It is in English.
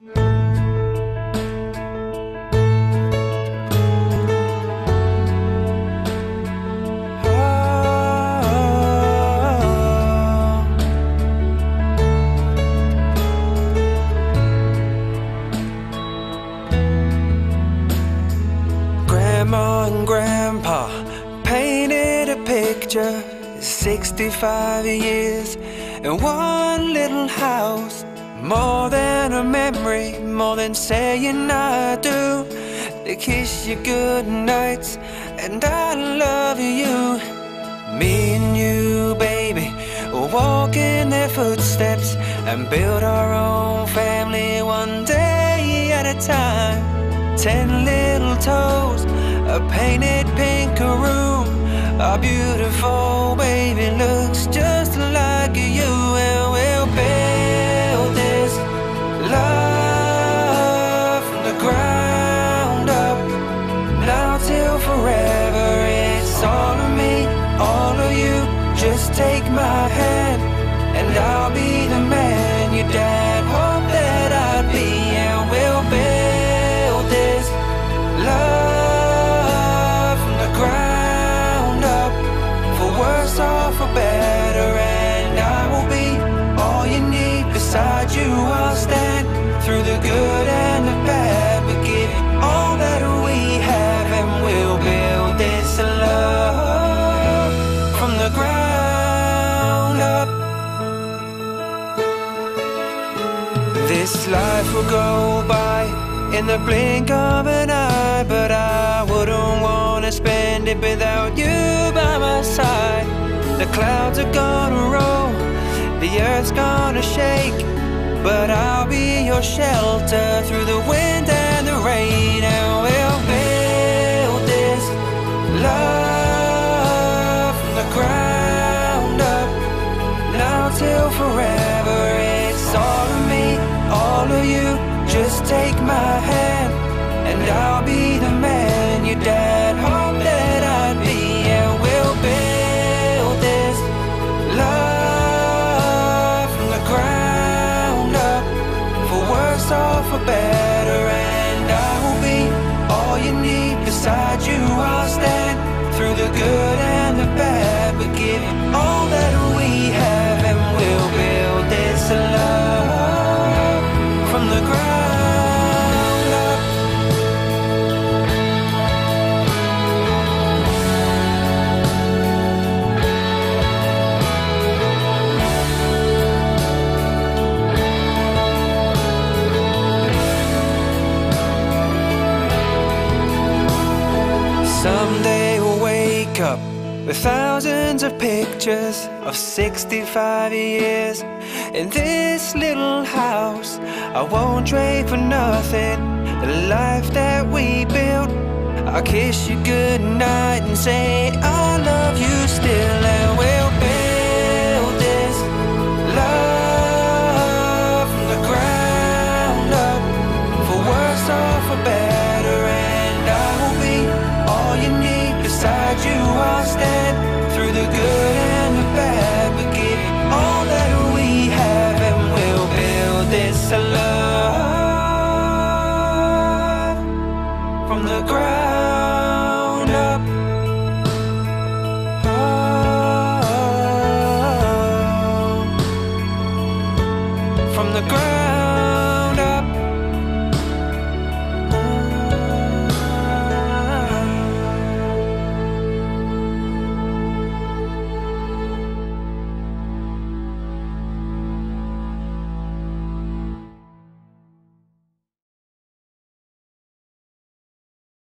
Grandma and Grandpa painted a picture 65 years in one little house More than a memory, more than saying I do. They kiss you good nights and I love you. Me and you, baby, will walk in their footsteps And build our own family one day at a time. Ten little toes, a painted pink room. Our beautiful baby looks just take my hand And I'll be the man your dad hoped that I'd be. And we'll build this love from the ground up For worse or for better. And I will be all you need. Beside you I'll stand Through the good This life will go by in the blink of an eye, but I wouldn't wanna spend it without you by my side. The clouds are gonna roll, the earth's gonna shake, but I'll be your shelter through the wind and the rain, and we'll build this love from the ground up now till forever. All of you. Just take my hand, and I'll be the man your dad hoped that I'd be. And we'll build this love from the ground up, for worse or for better. And I will be all you need. Beside you, I'll stand through the good and the bad, but give wake up with thousands of pictures of 65 years in this little house. I won't trade for nothing the life that we built. I'll kiss you goodnight and say I love you still, you, I'll through the good and the bad. But give all that we have, and we'll build this love from the ground